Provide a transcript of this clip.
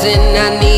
Listen, I need